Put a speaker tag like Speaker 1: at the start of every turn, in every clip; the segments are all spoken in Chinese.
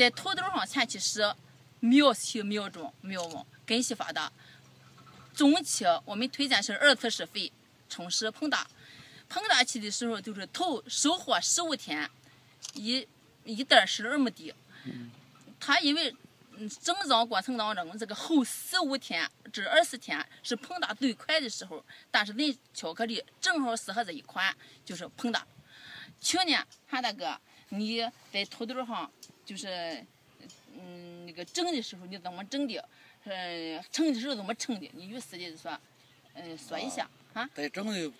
Speaker 1: 在土豆上前期是苗期苗壮苗旺根系发达，中期我们推荐是二次施肥，充实膨大。膨大期的时候就是头收获十五天，一一袋十二亩地。它因为整长过程当中，这个后十五天至二十天是膨大最快的时候，但是恁巧克力正好适合这一款，就是膨大。去年韩大哥，你在土豆上就是嗯那个种的时候你怎么种的？嗯，称的时候怎么称的？你与司机说，嗯，说一下啊。
Speaker 2: 在种的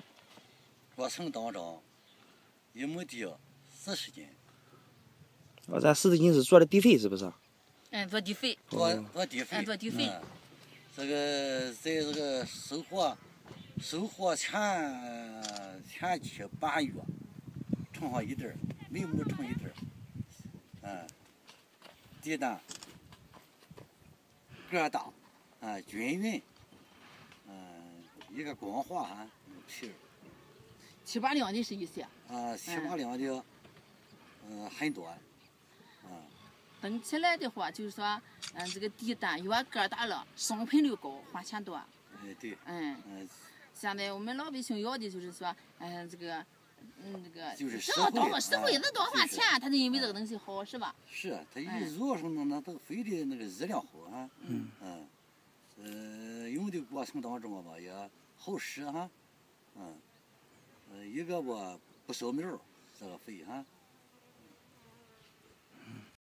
Speaker 2: 过程当中，一亩地四十斤。
Speaker 3: 哦，咱四十斤是做的地肥是不是？
Speaker 1: 嗯，做地肥。
Speaker 2: 做做地肥。
Speaker 1: 嗯，做地肥。
Speaker 2: 这个在这个收获收获前前期八月，称上一袋每亩成一袋嗯，地蛋个大，啊，均匀，嗯，一个光滑哈皮儿。
Speaker 1: 七八两的是一些。
Speaker 2: 啊，七八两的，嗯，很多。
Speaker 1: 分起来的话，就是说，嗯，这个地蛋越个大了，商品率高，花钱多。
Speaker 2: 哎，对。
Speaker 1: 嗯。嗯。现在我们老百姓要的就是说，嗯，这个，嗯，那个。
Speaker 2: 就是
Speaker 1: 实惠。多实惠，那多花钱，他就因为这个东西好，是吧？
Speaker 2: 是，他一做上那那都非得那个质量好啊。嗯。嗯。呃，用的过程当中吧，也好使哈。嗯。呃，一个吧不烧苗，这个肥哈。